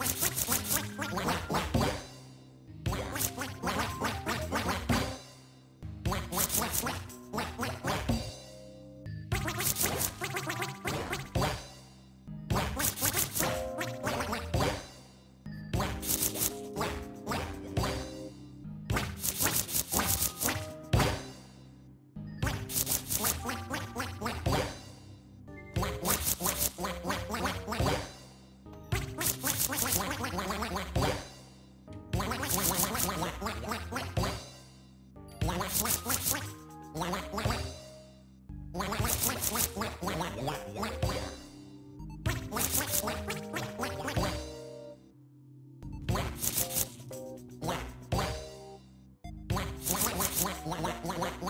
Wait, wait, wait. what, what, what,